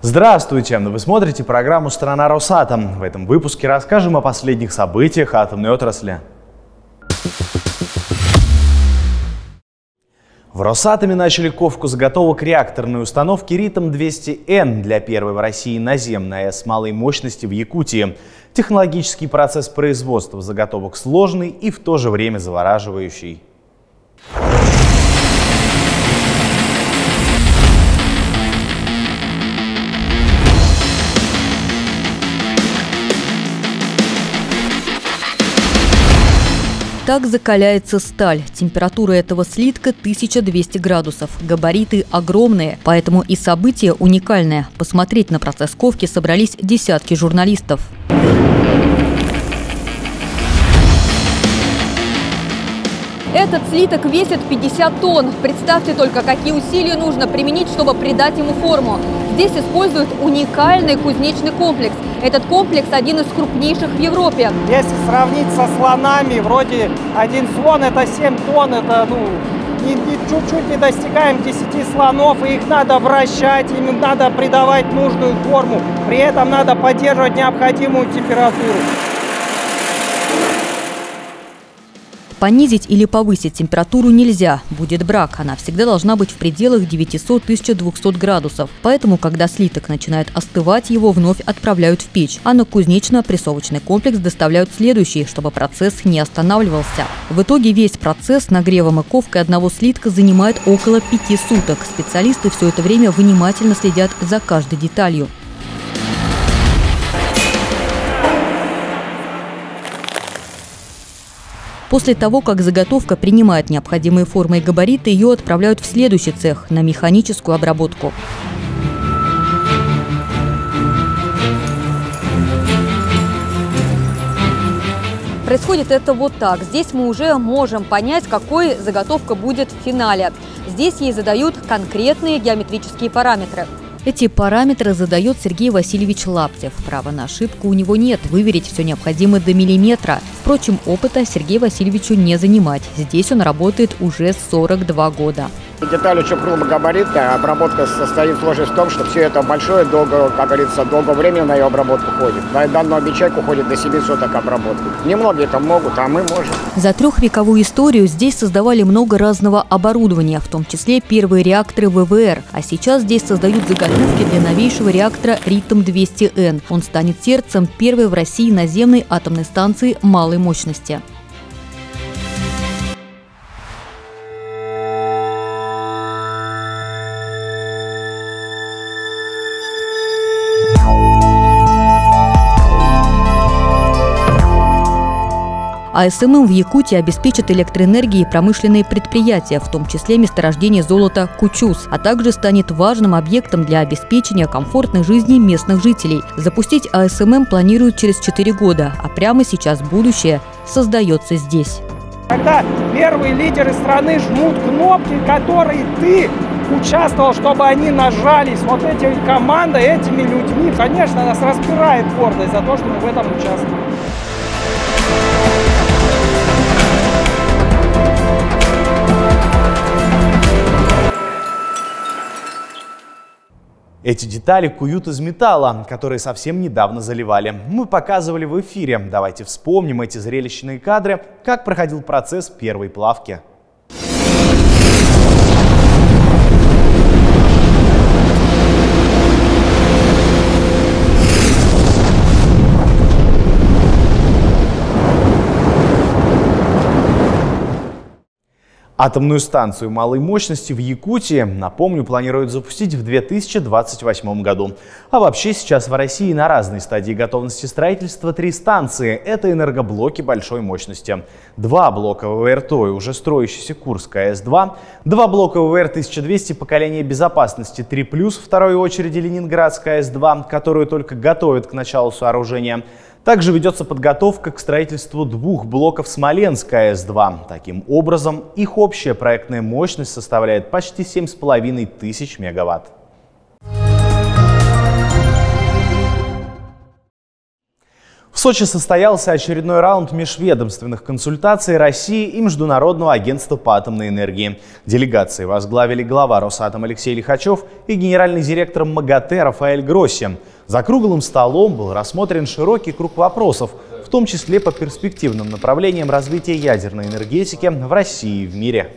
Здравствуйте! Вы смотрите программу «Страна Росатом». В этом выпуске расскажем о последних событиях атомной отрасли. В Росатоме начали ковку заготовок реакторной установки «Ритм-200Н» для первой в России наземной АЭС малой мощности в Якутии. Технологический процесс производства заготовок сложный и в то же время завораживающий. Так закаляется сталь. Температура этого слитка 1200 градусов. Габариты огромные, поэтому и событие уникальное. Посмотреть на процесс ковки собрались десятки журналистов. Этот слиток весит 50 тонн. Представьте только, какие усилия нужно применить, чтобы придать ему форму. Здесь используют уникальный кузнечный комплекс. Этот комплекс один из крупнейших в Европе. Если сравнить со слонами, вроде один слон это 7 тонн, это ну, чуть-чуть не достигаем 10 слонов, и их надо вращать, им надо придавать нужную форму. При этом надо поддерживать необходимую температуру. Понизить или повысить температуру нельзя, будет брак. Она всегда должна быть в пределах 900-1200 градусов. Поэтому, когда слиток начинает остывать, его вновь отправляют в печь. А на кузнечно-прессовочный комплекс доставляют следующий, чтобы процесс не останавливался. В итоге весь процесс нагревом и ковкой одного слитка занимает около пяти суток. Специалисты все это время внимательно следят за каждой деталью. После того, как заготовка принимает необходимые формы и габариты, ее отправляют в следующий цех на механическую обработку. Происходит это вот так. Здесь мы уже можем понять, какой заготовка будет в финале. Здесь ей задают конкретные геометрические параметры. Эти параметры задает Сергей Васильевич Лаптев. Права на ошибку у него нет, выверить все необходимо до миллиметра. Впрочем, опыта Сергею Васильевичу не занимать. Здесь он работает уже 42 года. Деталь очень крупногабаритная, обработка состоит сложность в том, что все это большое, долго, как говорится, долго времени на ее обработку ходит. На данную бичайку ходит до 7 соток обработки. Немногие это могут, а мы можем. За трехвековую историю здесь создавали много разного оборудования, в том числе первые реакторы ВВР. А сейчас здесь создают заготовки для новейшего реактора Ритм-200Н. Он станет сердцем первой в России наземной атомной станции малой мощности. АСММ в Якутии обеспечит электроэнергией промышленные предприятия, в том числе месторождение золота Кучус, а также станет важным объектом для обеспечения комфортной жизни местных жителей. Запустить АСММ планируют через 4 года, а прямо сейчас будущее создается здесь. Когда первые лидеры страны жмут кнопки, которые ты участвовал, чтобы они нажались, вот эти команды, этими людьми, конечно, нас распирает гордость за то, что мы в этом участвуем. Эти детали куют из металла, которые совсем недавно заливали. Мы показывали в эфире. Давайте вспомним эти зрелищные кадры, как проходил процесс первой плавки. Атомную станцию малой мощности в Якутии, напомню, планируют запустить в 2028 году. А вообще сейчас в России на разной стадии готовности строительства три станции. Это энергоблоки большой мощности. Два блока ВВР ТОИ, уже строящийся Курск АЭС-2, два блока ВВР 1200 поколения безопасности 3+, второй очереди Ленинградская АЭС-2, которую только готовят к началу сооружения, также ведется подготовка к строительству двух блоков Смоленска АЭС-2. Таким образом, их общая проектная мощность составляет почти 7,5 тысяч мегаватт. Сочи состоялся очередной раунд межведомственных консультаций России и Международного агентства по атомной энергии. Делегации возглавили глава Росатом Алексей Лихачев и генеральный директор МАГАТЭ Рафаэль Гросси. За круглым столом был рассмотрен широкий круг вопросов, в том числе по перспективным направлениям развития ядерной энергетики в России и в мире.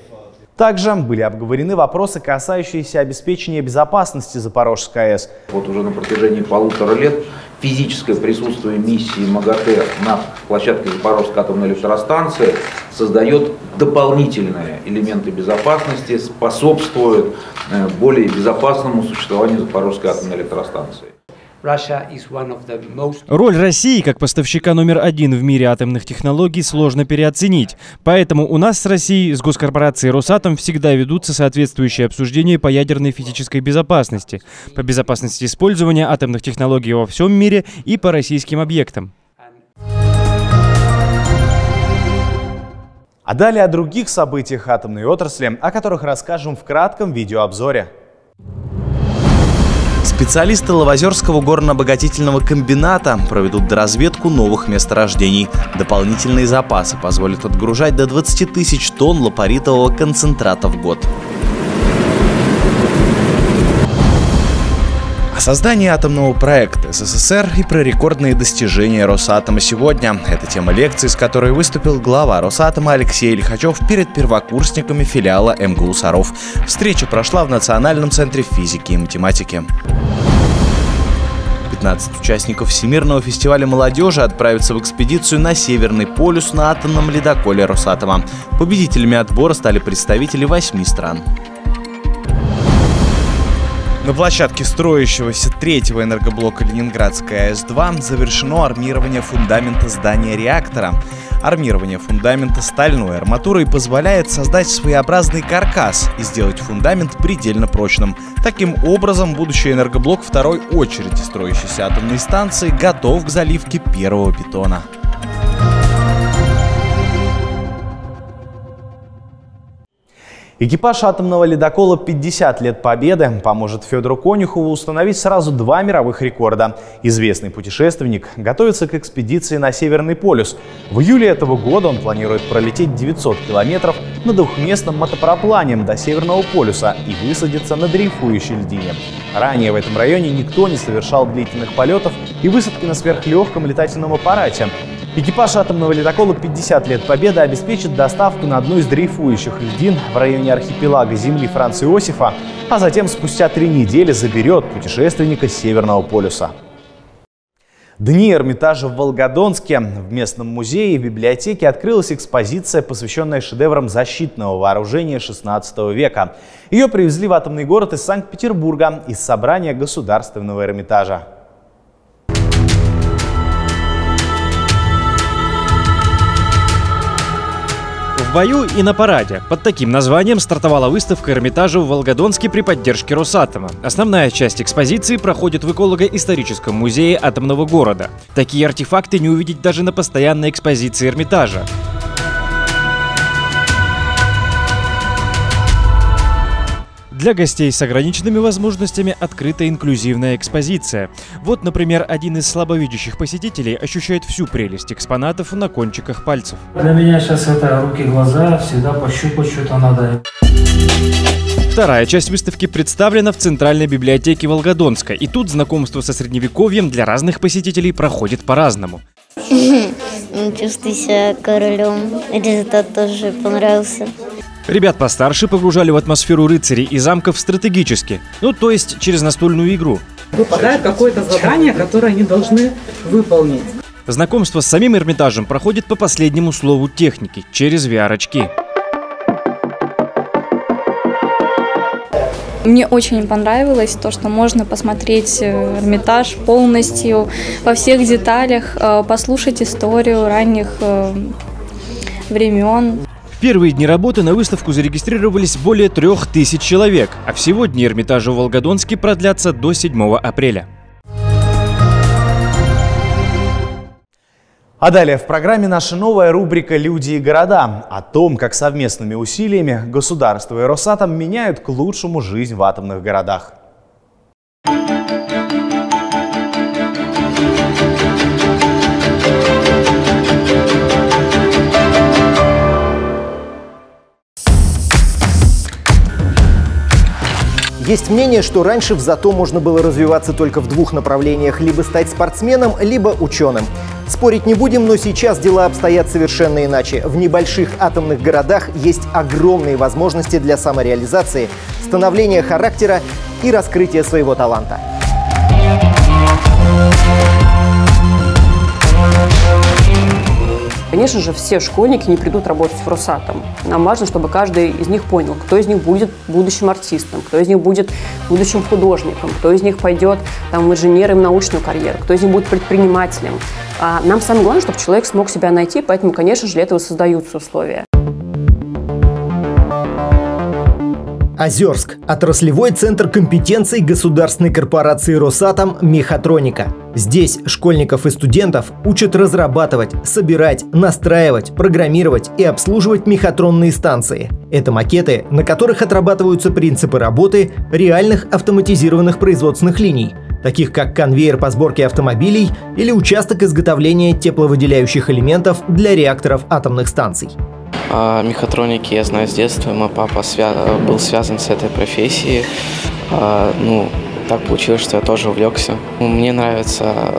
Также были обговорены вопросы, касающиеся обеспечения безопасности Запорожской АЭС. Вот уже на протяжении полутора лет физическое присутствие миссии МАГАТЭ на площадке Запорожской атомной электростанции создает дополнительные элементы безопасности, способствует э, более безопасному существованию Запорожской атомной электростанции. Роль России как поставщика номер один в мире атомных технологий сложно переоценить. Поэтому у нас с Россией, с госкорпорацией «Росатом» всегда ведутся соответствующие обсуждения по ядерной физической безопасности, по безопасности использования атомных технологий во всем мире и по российским объектам. А далее о других событиях атомной отрасли, о которых расскажем в кратком видеообзоре. Специалисты Лавозерского горно-обогатительного комбината проведут доразведку новых месторождений. Дополнительные запасы позволят отгружать до 20 тысяч тонн лапаритового концентрата в год. О создании атомного проекта СССР и про рекордные достижения Росатома сегодня. Это тема лекции, с которой выступил глава Росатома Алексей Лихачев перед первокурсниками филиала МГУ «Саров». Встреча прошла в Национальном центре физики и математики. 15 участников Всемирного фестиваля молодежи отправятся в экспедицию на Северный полюс на атомном ледоколе Росатома. Победителями отбора стали представители восьми стран. На площадке строящегося третьего энергоблока Ленинградская АЭС-2 завершено армирование фундамента здания реактора. Армирование фундамента стальной арматурой позволяет создать своеобразный каркас и сделать фундамент предельно прочным. Таким образом, будущий энергоблок второй очереди строящейся атомной станции готов к заливке первого бетона. Экипаж атомного ледокола «50 лет Победы» поможет Федору Конюхову установить сразу два мировых рекорда. Известный путешественник готовится к экспедиции на Северный полюс. В июле этого года он планирует пролететь 900 километров на двухместном мотопараплане до Северного полюса и высадиться на дрейфующей льдине. Ранее в этом районе никто не совершал длительных полетов и высадки на сверхлегком летательном аппарате. Экипаж атомного ледокола «50 лет Победы» обеспечит доставку на одну из дрейфующих льдин в районе архипелага Земли Франца Иосифа, а затем спустя три недели заберет путешественника с Северного полюса. Дни Эрмитажа в Волгодонске. В местном музее и библиотеке открылась экспозиция, посвященная шедеврам защитного вооружения XVI века. Ее привезли в атомный город из Санкт-Петербурга из собрания Государственного Эрмитажа. В бою и на параде. Под таким названием стартовала выставка Эрмитажа в Волгодонске при поддержке Росатома. Основная часть экспозиции проходит в эколого-историческом музее атомного города. Такие артефакты не увидеть даже на постоянной экспозиции Эрмитажа. Для гостей с ограниченными возможностями открыта инклюзивная экспозиция. Вот, например, один из слабовидящих посетителей ощущает всю прелесть экспонатов на кончиках пальцев. Для меня сейчас это руки-глаза, всегда пощупать что-то надо. Вторая часть выставки представлена в Центральной библиотеке Волгодонска. И тут знакомство со средневековьем для разных посетителей проходит по-разному. Чувствую себя королем. Результат тоже понравился. Ребят постарше погружали в атмосферу рыцарей и замков стратегически, ну то есть через настольную игру. Выпадает какое-то задание, которое они должны выполнить. Знакомство с самим Эрмитажем проходит по последнему слову техники, через VR-очки. Мне очень понравилось то, что можно посмотреть э, Эрмитаж полностью, во всех деталях, э, послушать историю ранних э, времен. В первые дни работы на выставку зарегистрировались более трех тысяч человек, а всего дни Эрмитажа в Волгодонске продлятся до 7 апреля. А далее в программе наша новая рубрика «Люди и города» о том, как совместными усилиями государство и Росатом меняют к лучшему жизнь в атомных городах. Есть мнение, что раньше в ЗАТО можно было развиваться только в двух направлениях – либо стать спортсменом, либо ученым. Спорить не будем, но сейчас дела обстоят совершенно иначе. В небольших атомных городах есть огромные возможности для самореализации, становления характера и раскрытия своего таланта. Конечно же, все школьники не придут работать в Росатом. Нам важно, чтобы каждый из них понял, кто из них будет будущим артистом, кто из них будет будущим художником, кто из них пойдет там, инженером в научную карьеру, кто из них будет предпринимателем. А нам самое главное, чтобы человек смог себя найти, поэтому, конечно же, для этого создаются условия. Озерск. Отраслевой центр компетенций государственной корпорации «Росатом» «Мехатроника». Здесь школьников и студентов учат разрабатывать, собирать, настраивать, программировать и обслуживать мехатронные станции. Это макеты, на которых отрабатываются принципы работы реальных автоматизированных производственных линий, таких как конвейер по сборке автомобилей или участок изготовления тепловыделяющих элементов для реакторов атомных станций. О мехатронике я знаю с детства. Мой папа свя был связан с этой профессией. Ну, так получилось, что я тоже увлекся. Мне нравится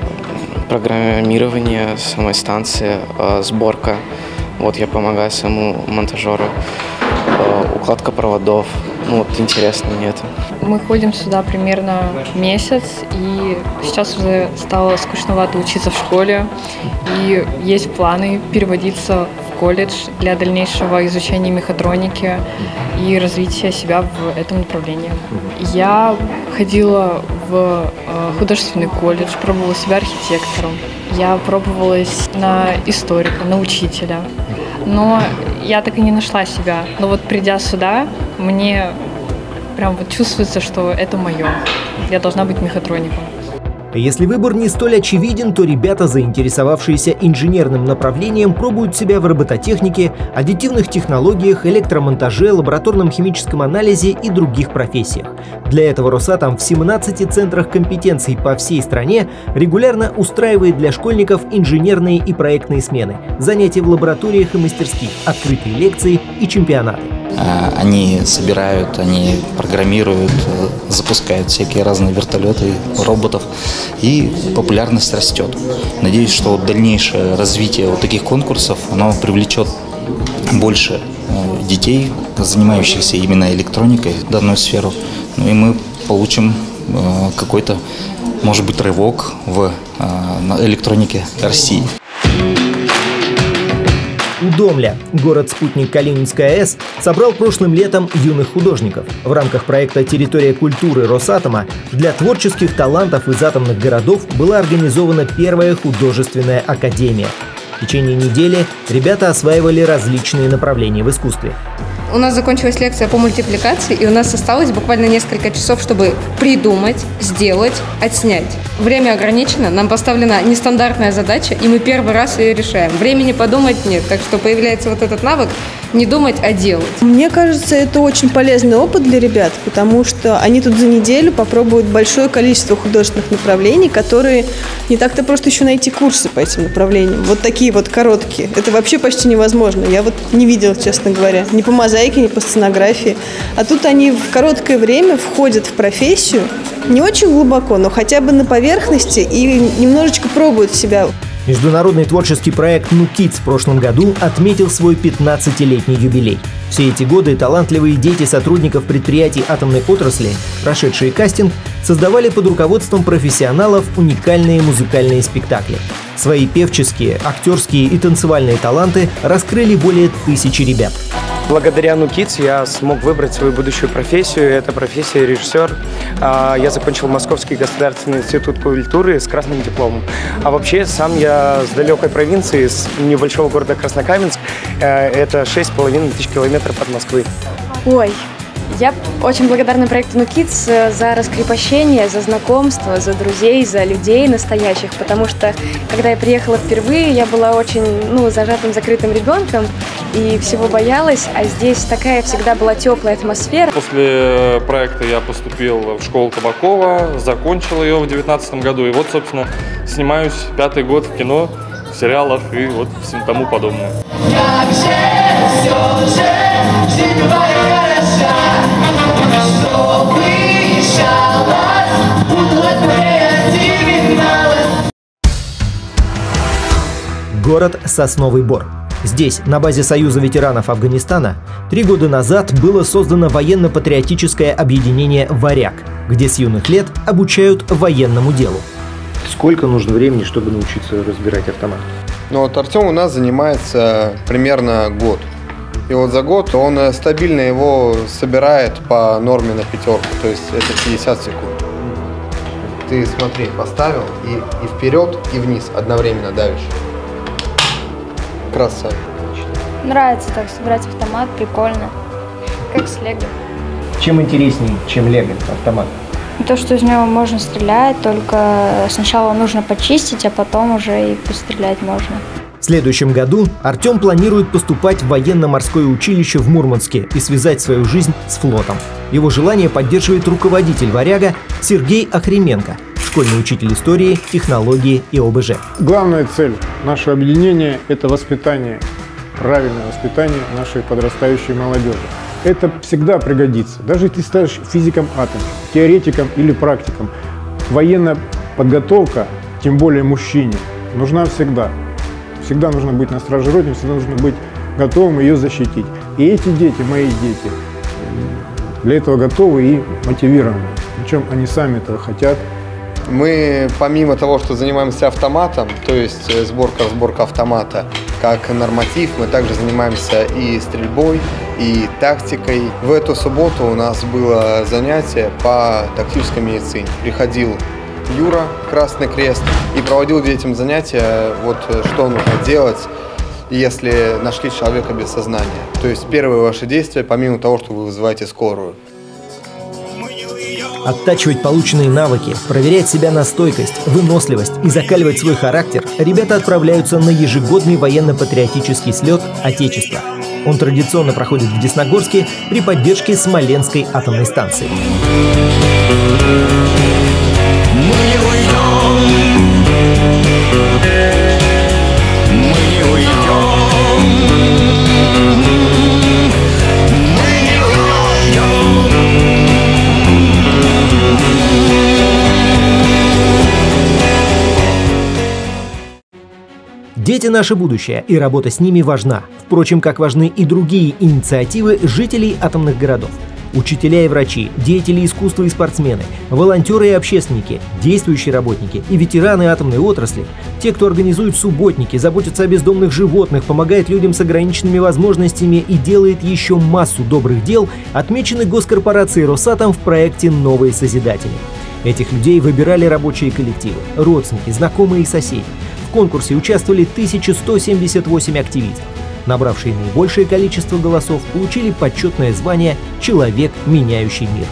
программирование самой станции, сборка. Вот я помогаю своему монтажеру. Укладка проводов. Ну, вот интересно мне это. Мы ходим сюда примерно месяц, и сейчас уже стало скучновато учиться в школе, и есть планы переводиться колледж для дальнейшего изучения мехатроники и развития себя в этом направлении. Я ходила в э, художественный колледж, пробовала себя архитектором. Я пробовалась на историка, на учителя. Но я так и не нашла себя. Но вот придя сюда, мне прям вот чувствуется, что это мое. Я должна быть мехатроником. Если выбор не столь очевиден, то ребята, заинтересовавшиеся инженерным направлением, пробуют себя в робототехнике, аддитивных технологиях, электромонтаже, лабораторном химическом анализе и других профессиях. Для этого Росатом в 17 центрах компетенций по всей стране регулярно устраивает для школьников инженерные и проектные смены, занятия в лабораториях и мастерских, открытые лекции и чемпионаты. А, они собирают, они программируют, э, запускают всякие разные вертолеты, роботов, и популярность растет. Надеюсь, что дальнейшее развитие вот таких конкурсов, оно привлечет больше э, детей, занимающихся именно электроникой, данную сферу. Ну и мы получим э, какой-то, может быть, рывок в электронике России. Удомля, город-спутник Калининская АЭС, собрал прошлым летом юных художников. В рамках проекта «Территория культуры Росатома» для творческих талантов из атомных городов была организована первая художественная академия. В течение недели ребята осваивали различные направления в искусстве. У нас закончилась лекция по мультипликации, и у нас осталось буквально несколько часов, чтобы придумать, сделать, отснять. Время ограничено, нам поставлена нестандартная задача, и мы первый раз ее решаем. Времени подумать нет, так что появляется вот этот навык не думать, а делать. Мне кажется, это очень полезный опыт для ребят, потому что они тут за неделю попробуют большое количество художественных направлений, которые не так-то просто еще найти курсы по этим направлениям. Вот такие вот короткие. Это вообще почти невозможно. Я вот не видела, честно говоря, ни по мозаике, ни по сценографии. А тут они в короткое время входят в профессию, не очень глубоко, но хотя бы на поверхности и немножечко пробуют себя. Международный творческий проект «Ну Kids» в прошлом году отметил свой 15-летний юбилей. Все эти годы талантливые дети сотрудников предприятий атомной отрасли, прошедшие кастинг, создавали под руководством профессионалов уникальные музыкальные спектакли. Свои певческие, актерские и танцевальные таланты раскрыли более тысячи ребят. Благодаря Нукиц я смог выбрать свою будущую профессию. Это профессия режиссер. А, я закончил Московский государственный институт культуры с красным дипломом. А вообще сам я с далекой провинции, с небольшого города Краснокаменск. Э, это 6,5 тысяч километров от Москвы. Ой, я очень благодарна проекту Нукиц за раскрепощение, за знакомство, за друзей, за людей настоящих, потому что, когда я приехала впервые, я была очень, ну, зажатым, закрытым ребенком и всего боялась, а здесь такая всегда была теплая атмосфера. После проекта я поступил в школу Кабакова, закончил ее в 2019 году, и вот, собственно, снимаюсь пятый год в кино, в сериалах и вот всем тому подобное. Как же все же, город Сосновый Бор. Здесь, на базе Союза ветеранов Афганистана, три года назад было создано военно-патриотическое объединение «Варяг», где с юных лет обучают военному делу. Сколько нужно времени, чтобы научиться разбирать автомат? Ну вот Артем у нас занимается примерно год. И вот за год он э, стабильно его собирает по норме на пятерку, то есть это 50 секунд. Ты смотри, поставил и, и вперед, и вниз одновременно давишь. Красавец. Нравится так собирать автомат, прикольно. Как с лего. Чем интереснее, чем лего автомат? То, что из него можно стрелять, только сначала нужно почистить, а потом уже и пострелять можно. В следующем году Артем планирует поступать в военно-морское училище в Мурманске и связать свою жизнь с флотом. Его желание поддерживает руководитель «Варяга» Сергей Охременко, школьный учитель истории, технологии и ОБЖ. Главная цель нашего объединения – это воспитание, правильное воспитание нашей подрастающей молодежи. Это всегда пригодится. Даже если ты станешь физиком атома, теоретиком или практиком, военная подготовка, тем более мужчине, нужна всегда. Всегда нужно быть на страже Родины, всегда нужно быть готовым ее защитить. И эти дети, мои дети, для этого готовы и мотивированы. Причем они сами этого хотят. Мы помимо того, что занимаемся автоматом, то есть э, сборка-разборка автомата, как норматив, мы также занимаемся и стрельбой, и тактикой. В эту субботу у нас было занятие по тактической медицине. Приходил Юра, Красный Крест, и проводил детям занятия, вот э, что нужно делать, если нашли человека без сознания. То есть первые ваши действия, помимо того, что вы вызываете скорую. Оттачивать полученные навыки, проверять себя на стойкость, выносливость и закаливать свой характер ребята отправляются на ежегодный военно-патриотический слет Отечества. Он традиционно проходит в Десногорске при поддержке Смоленской атомной станции. Дети – наше будущее, и работа с ними важна. Впрочем, как важны и другие инициативы жителей атомных городов. Учителя и врачи, деятели искусства и спортсмены, волонтеры и общественники, действующие работники и ветераны атомной отрасли, те, кто организует субботники, заботится о бездомных животных, помогает людям с ограниченными возможностями и делает еще массу добрых дел, отмечены госкорпорацией «Росатом» в проекте «Новые Созидатели». Этих людей выбирали рабочие коллективы, родственники, знакомые и соседи. В конкурсе участвовали 1178 активистов. Набравшие наибольшее количество голосов получили почетное звание «Человек, меняющий мир».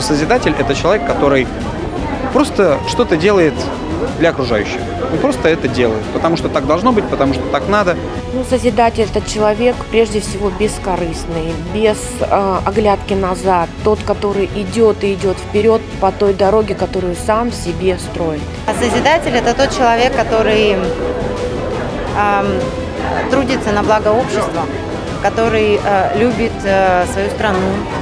Созидатель – это человек, который просто что-то делает для окружающих. Он просто это делает, потому что так должно быть, потому что так надо. Ну, Созидатель – это человек, прежде всего, бескорыстный, без э, оглядки назад, тот, который идет и идет вперед по той дороге, которую сам себе строит. А Созидатель – это тот человек, который э, трудится на благо общества, который э, любит э, свою страну,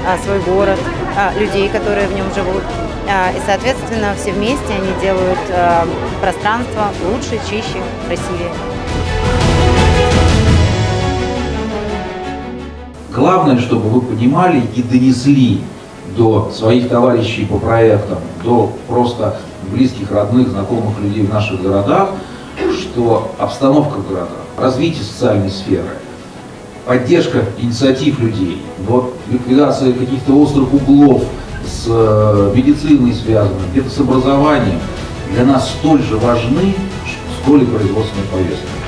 э, свой город, э, людей, которые в нем живут. Э, и, соответственно, все вместе они делают э, пространство лучше, чище, красивее. Главное, чтобы вы понимали и донесли до своих товарищей по проектам, до просто близких, родных, знакомых людей в наших городах, что обстановка в городах, развитие социальной сферы, поддержка инициатив людей, вот ликвидация каких-то острых углов с э, медициной связаны, где-то с образованием, для нас столь же важны, сколь и производственная повестка.